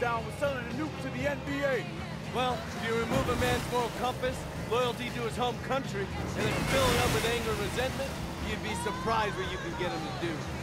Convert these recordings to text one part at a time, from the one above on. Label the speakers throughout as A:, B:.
A: Down with selling a nuke to the NVA.
B: Well, if you remove a man's moral compass, loyalty to his home country, and then fill it up with anger and resentment, you'd be surprised what you can get him to do.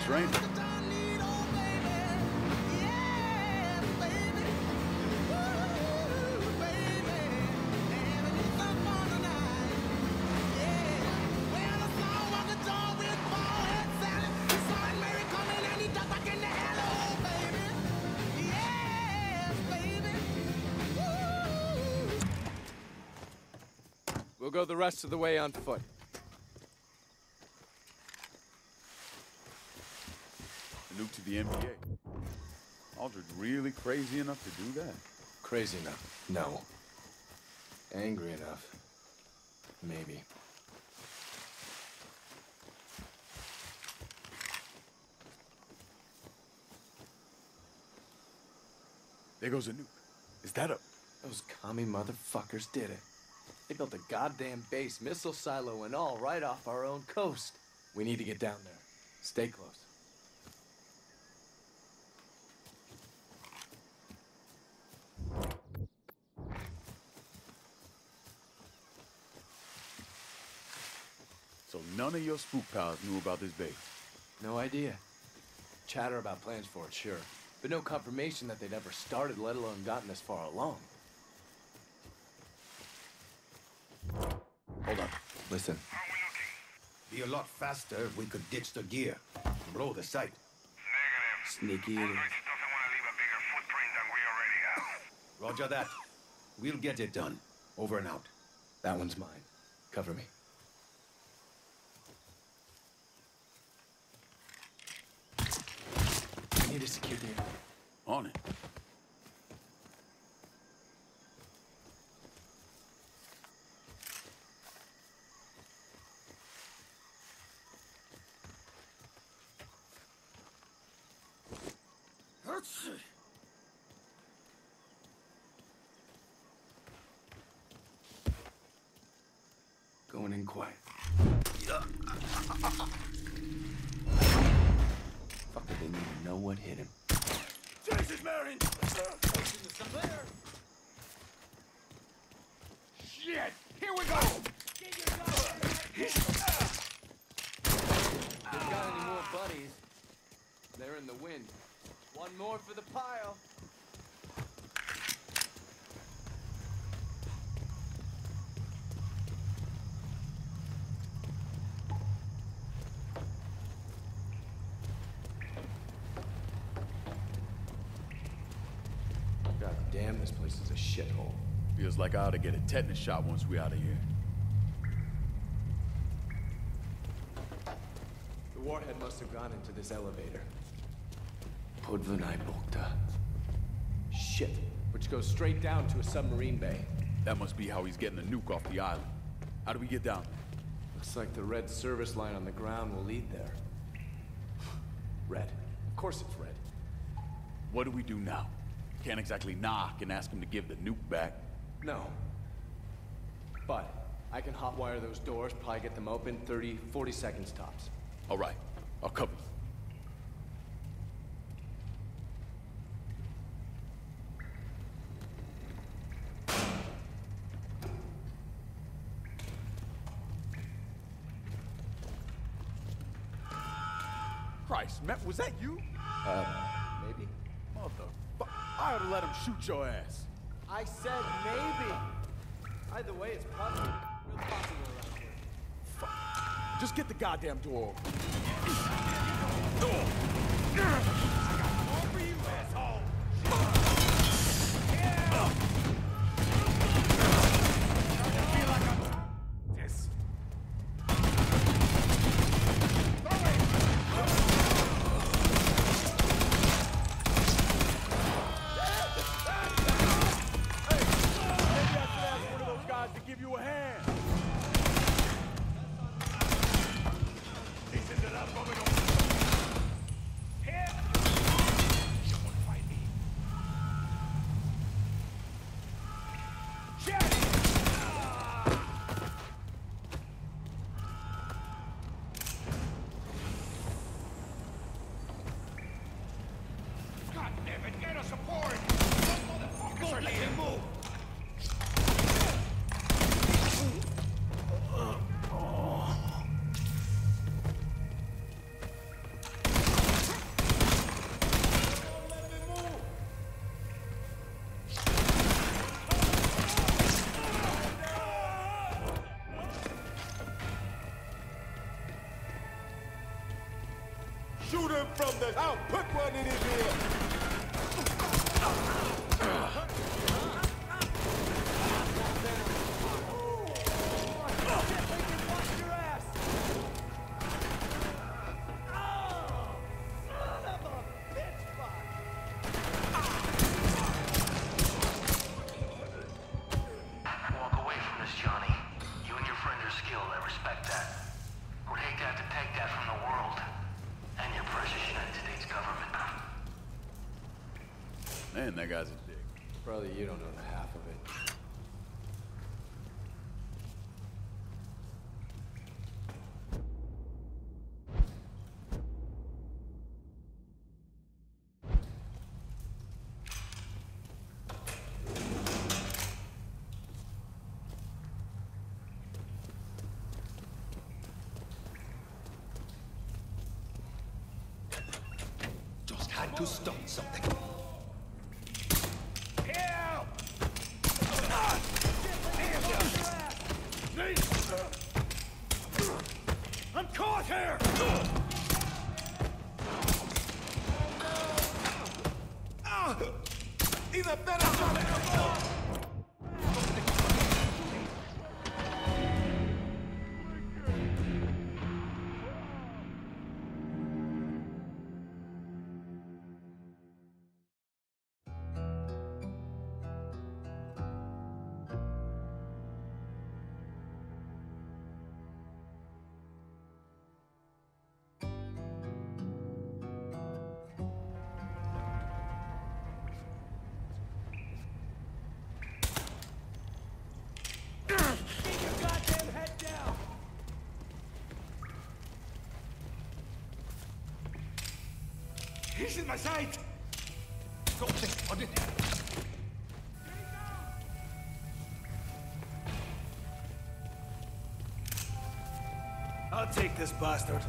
C: Good training.
B: We'll go the rest of the way on foot.
C: A nuke to the NVA. Aldrich really crazy enough to do that?
D: Crazy enough? No. Angry enough? Maybe.
C: There goes a nuke. Is that a...
D: Those commie motherfuckers did it. They built a goddamn base, missile silo and all, right off our own coast. We need to get down there. Stay close.
C: So none of your spook pals knew about this base.
D: No idea. Chatter about plans for it, sure. But no confirmation that they'd ever started, let alone gotten this far along. Hold on. Listen.
E: Be a lot faster if we could ditch the gear. Blow the site. Negative.
D: Sneaky idiot.
F: doesn't want to leave a bigger footprint than we already have.
E: Roger that. We'll get it done. Over and out.
D: That one's mine. Cover me. I need to secure the area.
C: On it.
D: Going in quiet. Fucker didn't even know what hit him.
A: Jesus, Marion! Shit! Here we go!
D: If got any more buddies, they're in the wind. One more for the pile. Damn, this place is a shithole.
C: Feels like I ought to get a tetanus shot once we out of here.
D: The warhead must have gone into this elevator. Podvanai Bokta. Shit. Which goes straight down to a submarine bay.
C: That must be how he's getting the nuke off the island. How do we get down there?
D: Looks like the red service line on the ground will lead there. Red. Of course it's red.
C: What do we do now? Can't exactly knock and ask him to give the nuke back.
D: No. But I can hotwire those doors, probably get them open 30, 40 seconds tops.
C: All right, I'll cover you. Christ, Matt, was that you?
D: Uh, Maybe?
C: Motherfucker, I ought to let him shoot your ass.
B: I said maybe. Either way, it's possible. Real possible around here.
C: Just get the goddamn door open. From the... I'll put one in his ear. Man, that guy's a dick.
D: Probably you don't know the
A: my sight!
E: On it.
A: I'll take this bastard.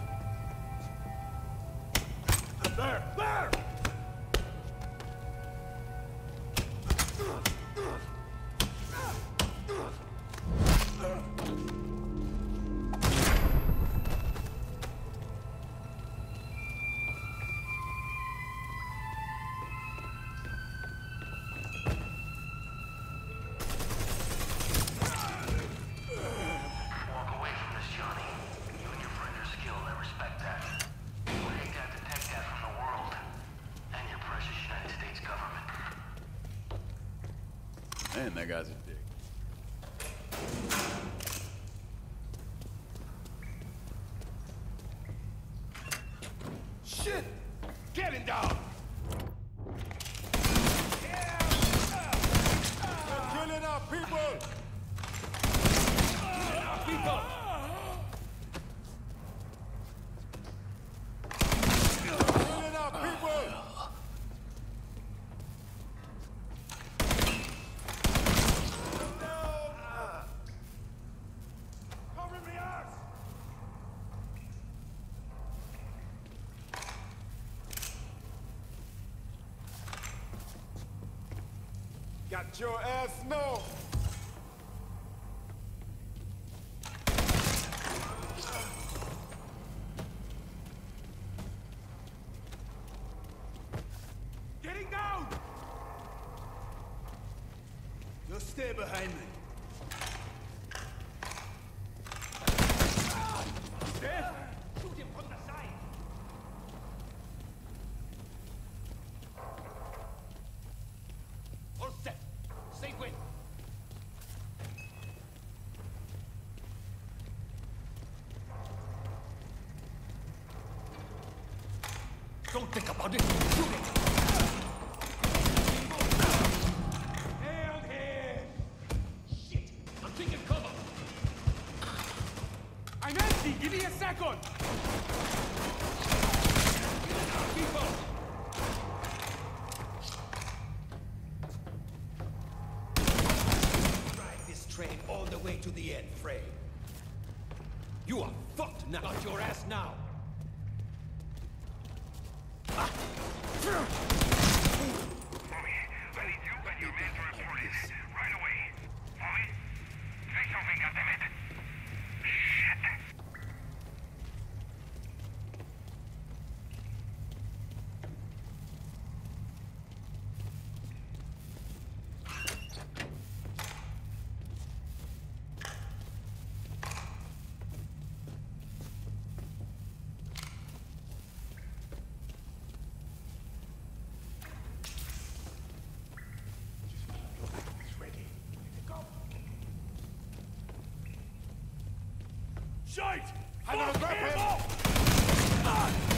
G: Your ass, no!
F: Back!
A: Drive this train all the way to the end, Frey. You are fucked now.
F: Got your ass now.
E: Right away. Something, goddammit.
F: Shite!
G: I'm gonna grab
F: him!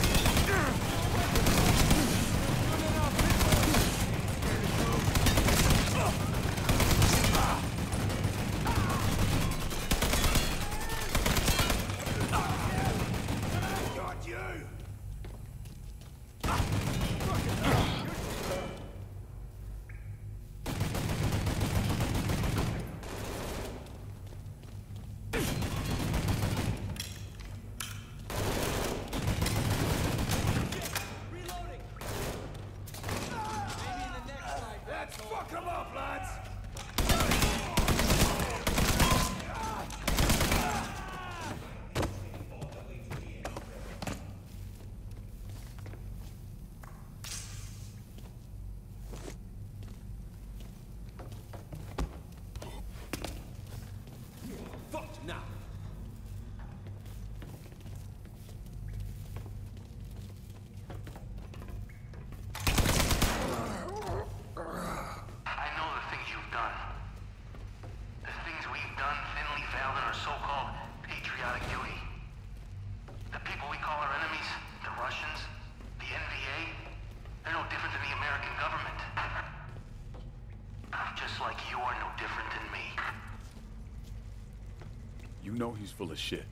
C: full of shit,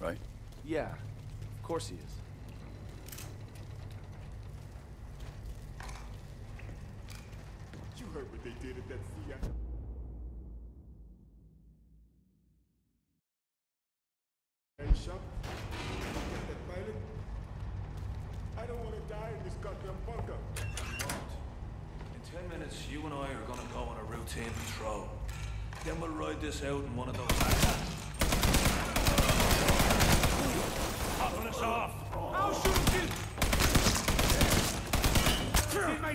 C: right?
H: Yeah, of course he is.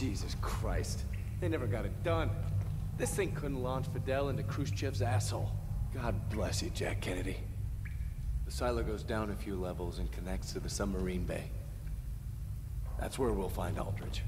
D: Jesus Christ. They never got it done. This thing couldn't launch Fidel into Khrushchev's asshole. God bless you, Jack Kennedy. The silo goes down a few levels and connects to the submarine bay. That's where we'll find Aldrich.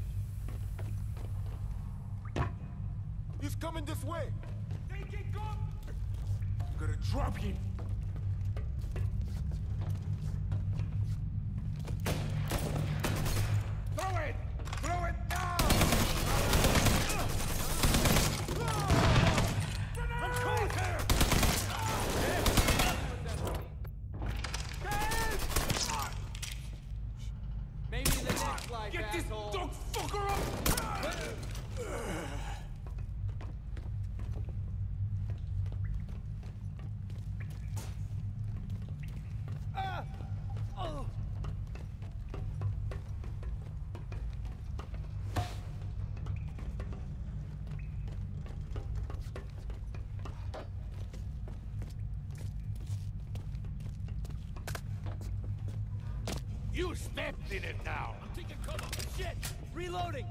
A: In it now. I'm taking cover.
B: Shit! Reloading!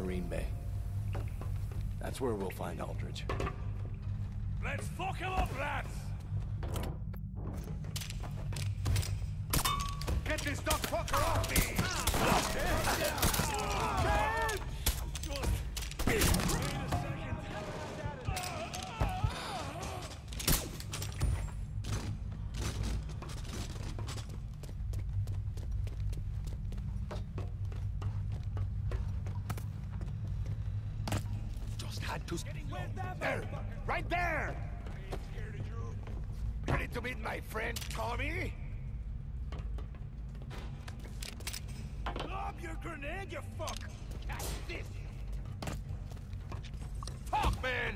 D: Submarine bay. That's where we'll find Aldrich.
A: Let's fuck him up, lads.
H: Get this dog fucker off me!
A: Had to. There, right there. I ain't scared of you. Ready to meet my friend Tommy? Lob your grenade, you fuck! Catch this! Fuck, man!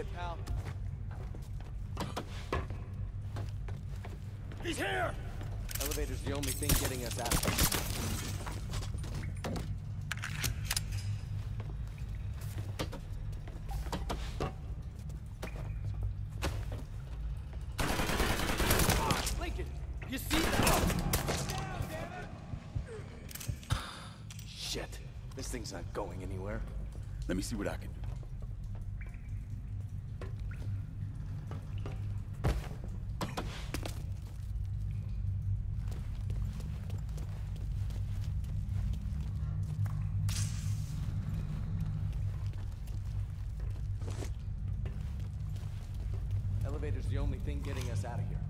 B: It, pal.
A: He's here.
D: Elevator's the only thing getting us out.
B: Lincoln, you see that?
D: Shit. This thing's not going anywhere.
C: Let me see what I can do.
F: elevator's the only thing getting us out of here.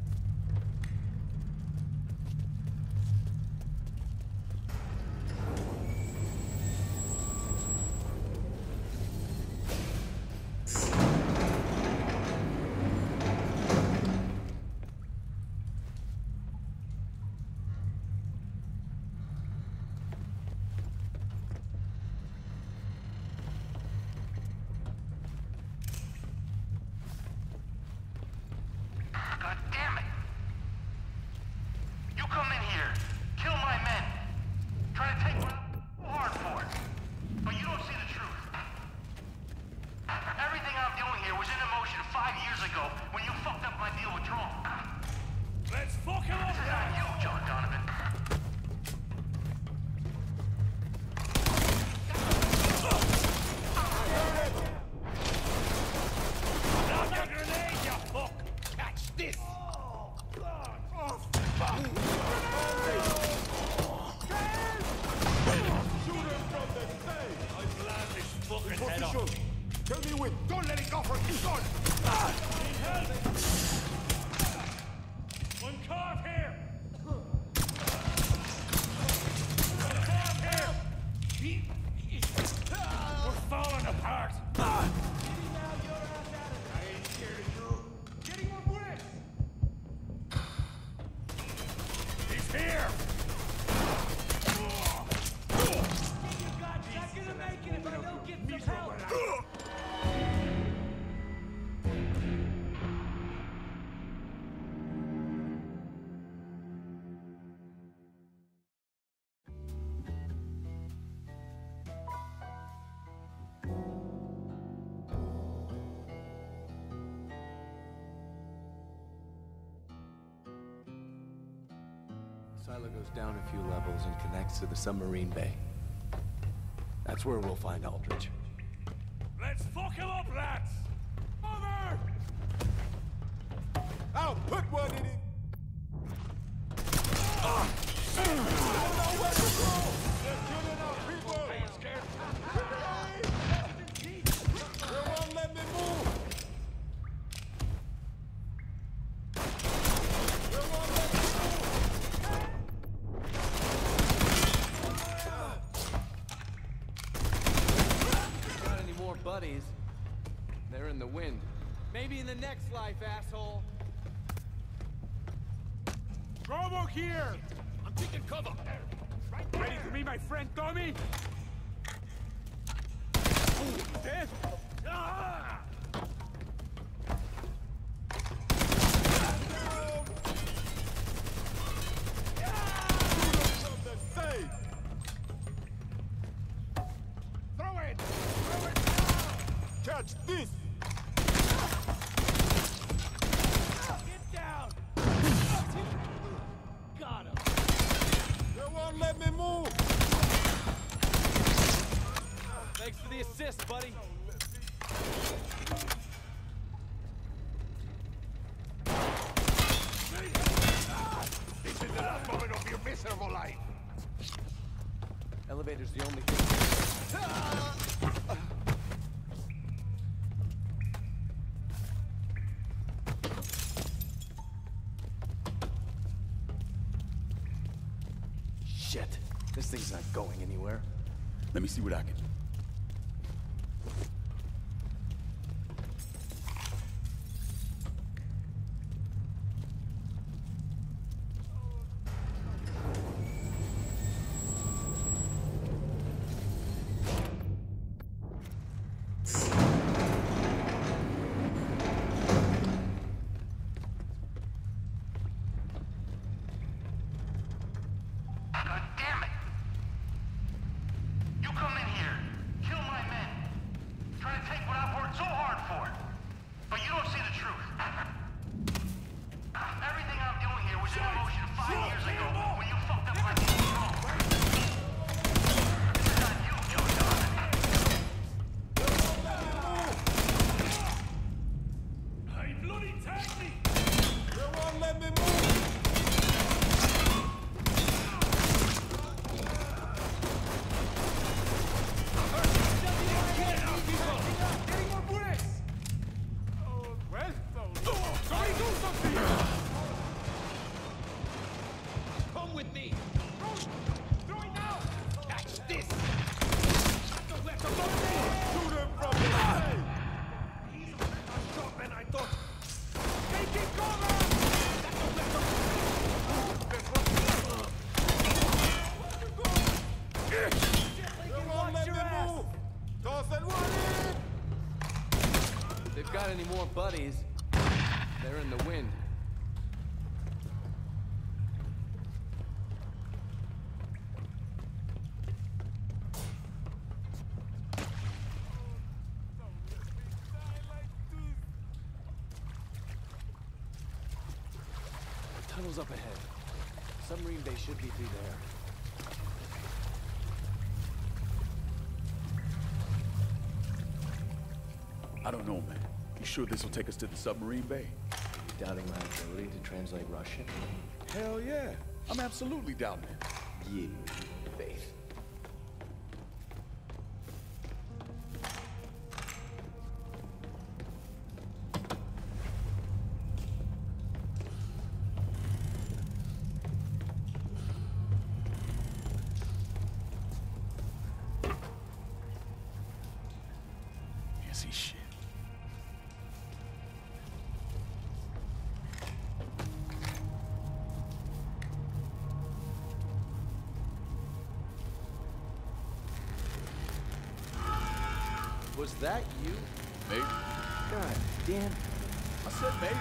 D: Head.
H: Position! Tell me when! Don't let it go for his gun!
D: Need
F: goes down a few levels and connects to the submarine bay. That's where we'll find Aldrich.
D: Let's fuck him up, lads! Over!
H: I'll put one in it!
F: The wind.
G: Maybe in the next life, asshole.
D: Robo here! I'm taking cover! Ready to meet my friend Tommy? Dead! Ah!
F: Thing's not going anywhere.
C: Let me see what I can
D: more buddies. They're in the wind. Tunnel's up ahead. Submarine base should be through there.
C: I don't know, man. You sure this will take us to the submarine bay?
D: You doubting my ability to translate Russian?
C: Hell yeah. I'm absolutely doubting it.
D: Yeah, that you?
C: Maybe.
D: God damn.
C: I said maybe.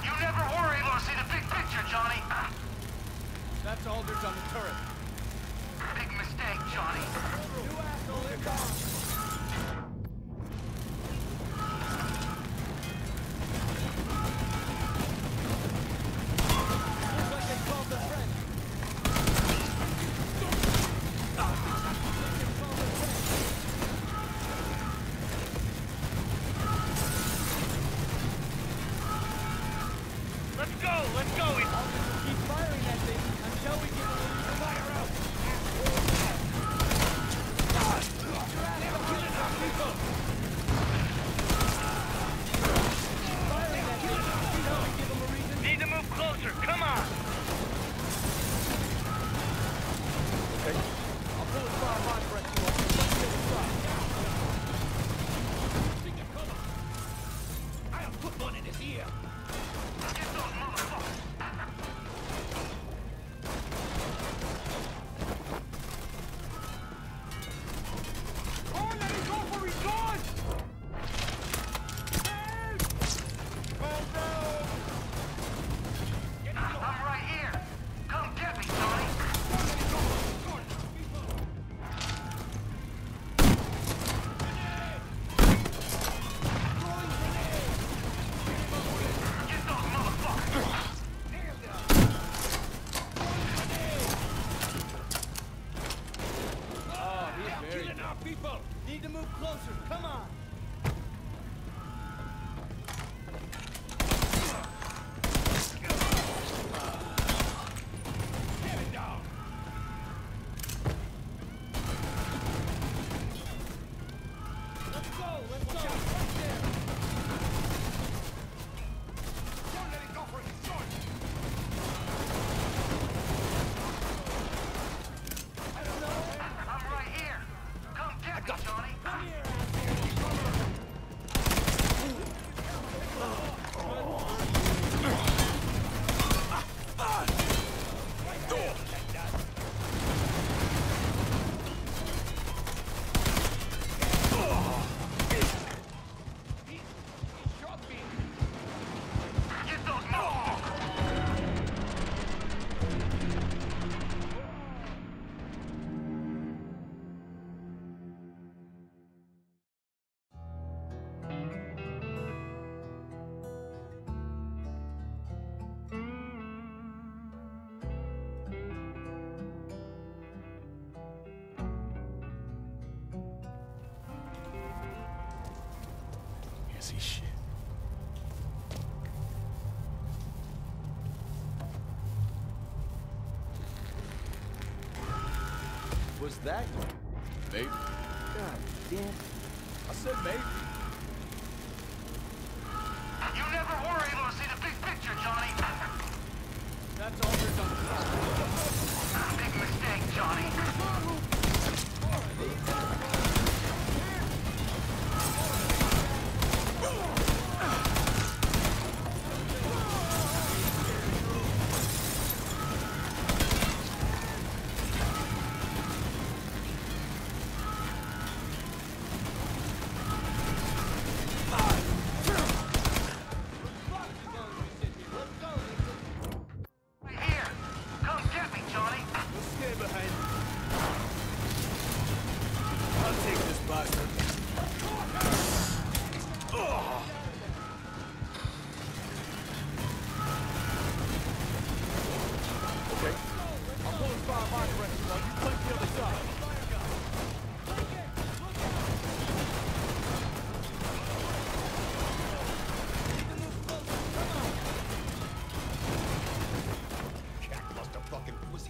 F: You never were able to see the big picture, Johnny.
A: That's Aldrich on the turret.
F: Big mistake, Johnny.
A: New asshole inbound. Looks
C: Can't see shit.
D: Was that you?
C: Maybe.
D: God damn.
C: I said maybe.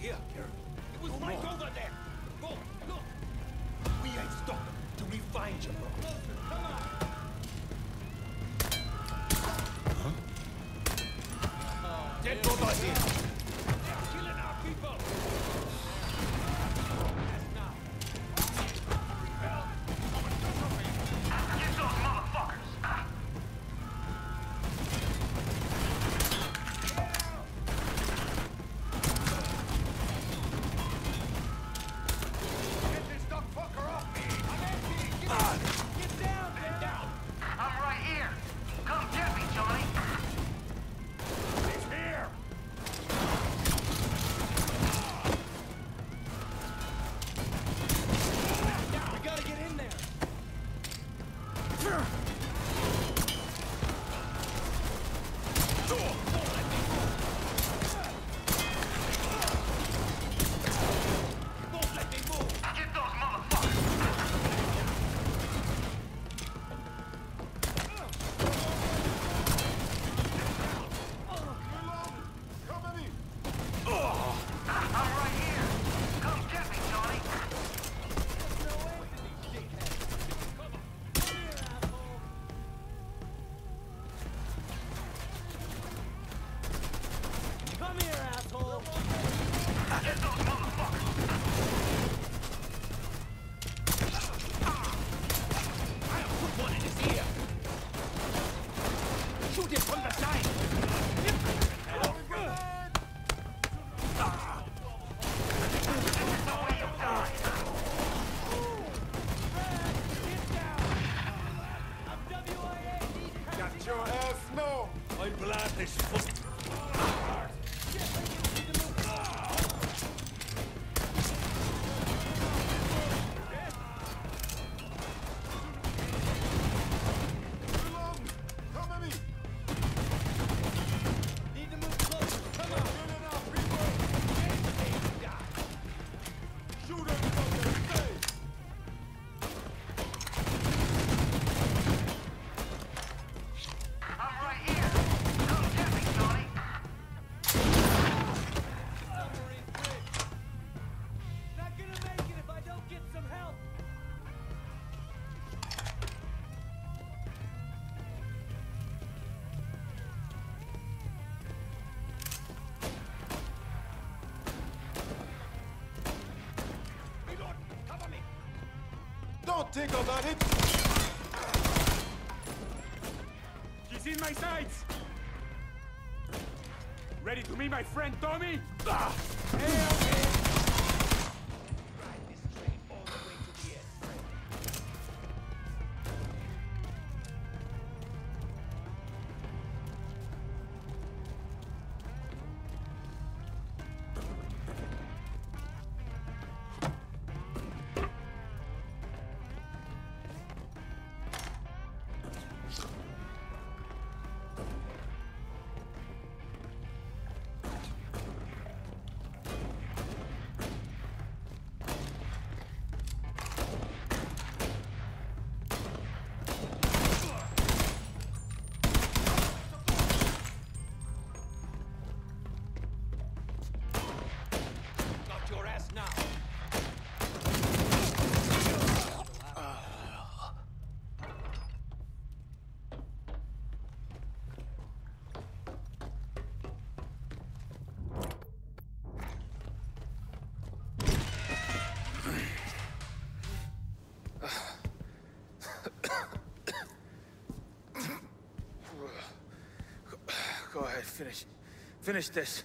A: Here,
G: here.
H: It
A: was right
H: more. over there.
I: Go, look. We ain't
H: stopping till
J: we find you, bro. Come on.
H: Huh? Oh,
A: Dead body here.
J: Don't
H: think about it!
K: He's in my sights! Ready to meet my friend Tommy? Ah!
G: Ride
K: Ahead, finish. Finish this.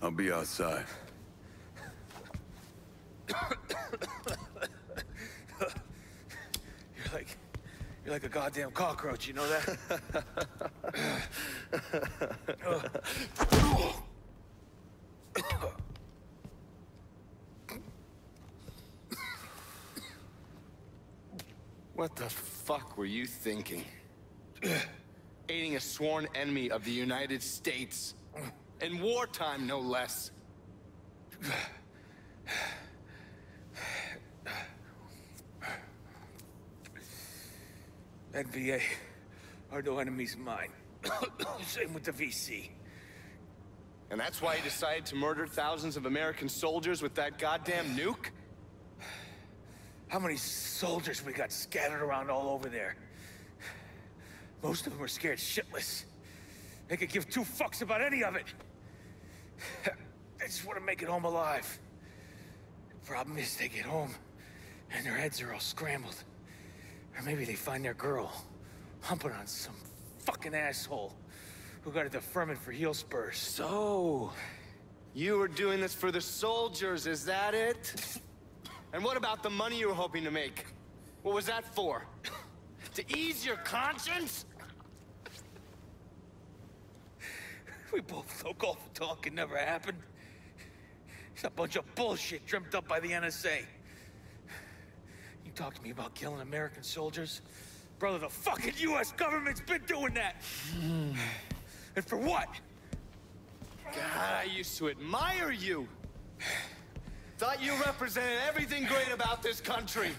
C: I'll be outside.
K: You're like, you're like a goddamn cockroach. You know that?
D: What the fuck were you thinking? Aiding a sworn enemy of the United States. In wartime, no less.
K: NVA are no enemies of mine. Same with the VC.
D: And that's why you decided to murder thousands of American soldiers with that goddamn nuke?
K: How many soldiers we got scattered around all over there. Most of them are scared shitless. They could give two fucks about any of it. They just want to make it home alive. The problem is they get home, and their heads are all scrambled. Or maybe they find their girl, humping on some fucking asshole who got a deferment for heel spurs.
D: So, you were doing this for the soldiers, is that it? And what about the money you were hoping to make? What was that for? to ease your conscience?
K: We both know Gulf talk Tonkin never happened. It's a bunch of bullshit dreamt up by the NSA. You talk to me about killing American soldiers? Brother, the fucking US government's been doing that! Hmm. and for what?
D: God, I used to admire you. Thought you represented everything great about this country.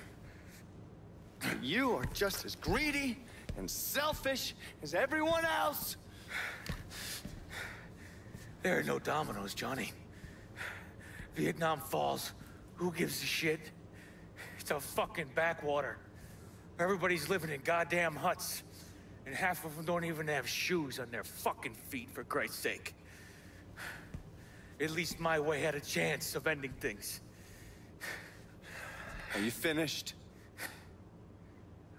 D: You are just as greedy and selfish as everyone else.
K: There are no dominoes, Johnny. Vietnam falls. Who gives a shit? It's a fucking backwater. Everybody's living in goddamn huts. And half of them don't even have shoes on their fucking feet, for Christ's sake. At least my way had a chance of ending things.
D: Are you finished?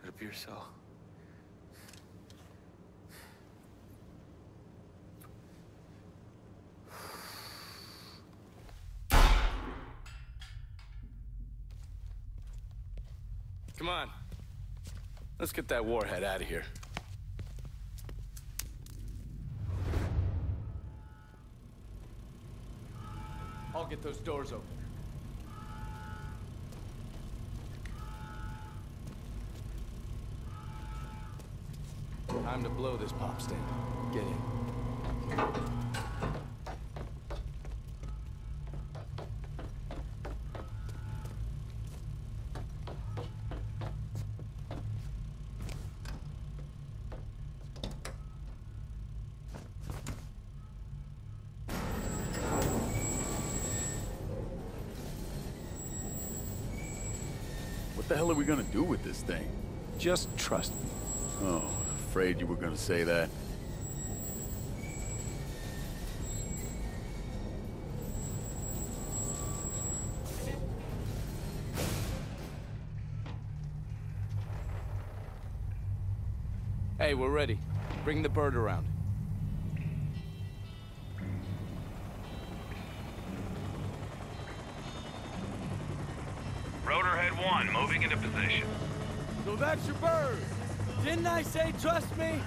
K: It appears so.
D: Come on. Let's get that warhead out of here.
L: I'll get those doors open. Time to blow this pop stand. Get in.
C: This thing?
L: Just trust me.
C: Oh, afraid you were gonna say that.
L: Hey, we're ready. Bring the bird around.
E: Rotorhead 1, moving into position.
G: That's your bird. Didn't I say trust me?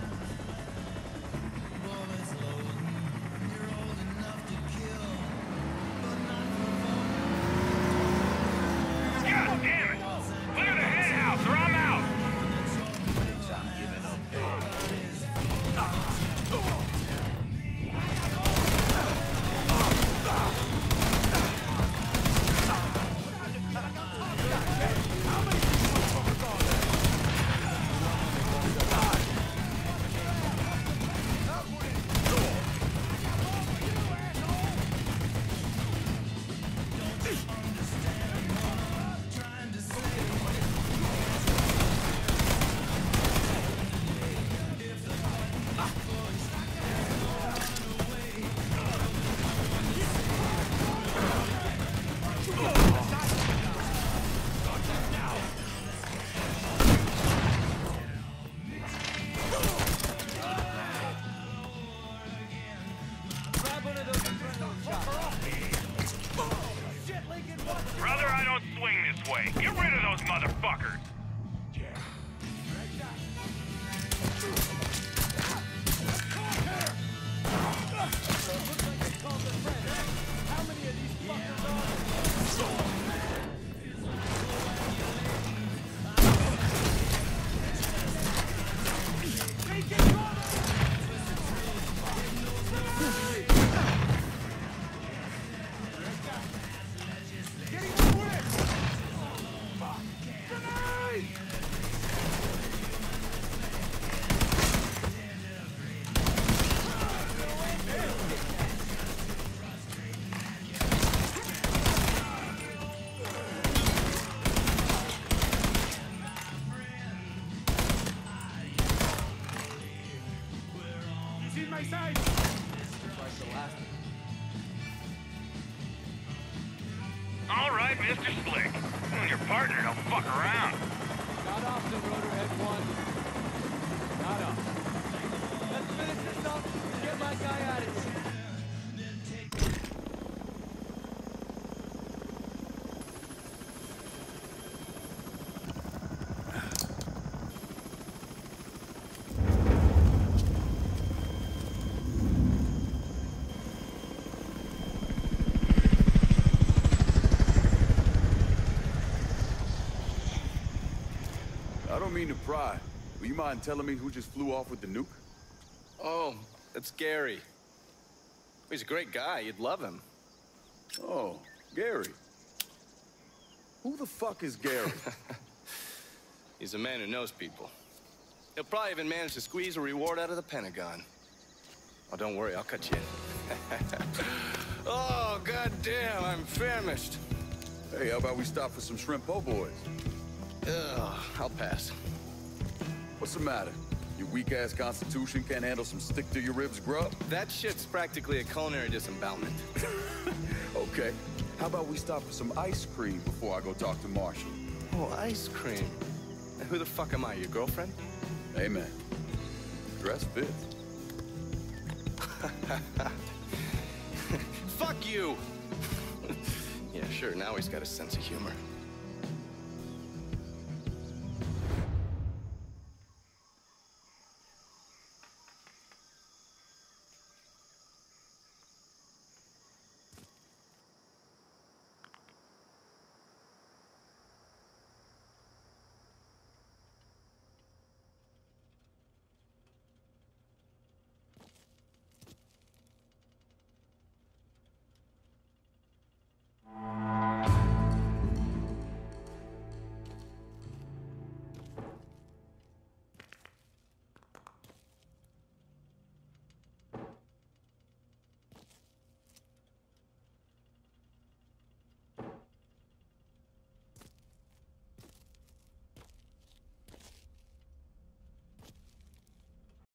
C: I don't mean to pry. Will you mind telling me who just flew off with the nuke?
D: Oh, that's Gary. He's a great guy. You'd love him.
C: Oh, Gary. Who the fuck is Gary?
D: He's a man who knows people. He'll probably even manage to squeeze a reward out of the Pentagon. Oh, don't worry, I'll cut you in. oh, goddamn, I'm famished.
C: hey, how about we stop for some shrimp po' boys?
D: Ugh, I'll pass.
C: What's the matter? Your weak-ass constitution can't handle some stick-to-your-ribs grub?
D: That shit's practically a culinary disembowelment.
C: Okay. How about we stop for some ice cream before I go talk to Marshall?
D: Oh, ice cream. And who the fuck am I, your girlfriend?
C: Hey, man. Dress fits.
D: Fuck you! yeah, sure, now he's got a sense of humor.